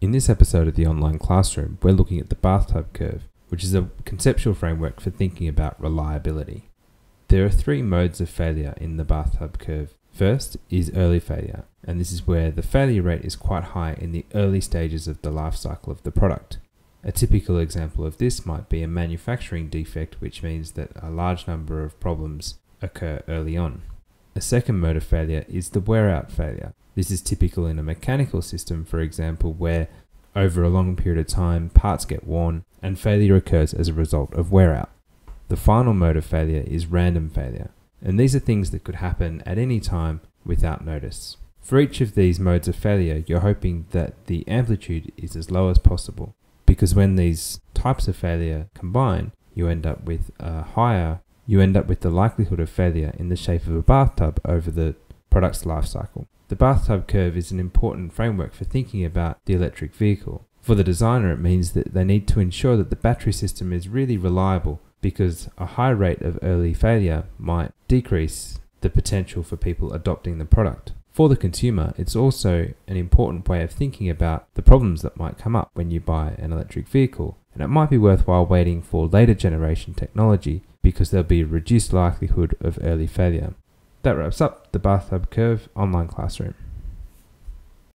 In this episode of the online classroom, we're looking at the bathtub curve, which is a conceptual framework for thinking about reliability. There are three modes of failure in the bathtub curve. First is early failure, and this is where the failure rate is quite high in the early stages of the life cycle of the product. A typical example of this might be a manufacturing defect, which means that a large number of problems occur early on. A second mode of failure is the wear out failure. This is typical in a mechanical system, for example, where over a long period of time parts get worn and failure occurs as a result of wear out. The final mode of failure is random failure, and these are things that could happen at any time without notice. For each of these modes of failure, you're hoping that the amplitude is as low as possible, because when these types of failure combine, you end up with a higher you end up with the likelihood of failure in the shape of a bathtub over the product's life cycle. The bathtub curve is an important framework for thinking about the electric vehicle. For the designer, it means that they need to ensure that the battery system is really reliable because a high rate of early failure might decrease the potential for people adopting the product. For the consumer, it's also an important way of thinking about the problems that might come up when you buy an electric vehicle, and it might be worthwhile waiting for later generation technology because there'll be a reduced likelihood of early failure. That wraps up the Bathtub Curve online classroom.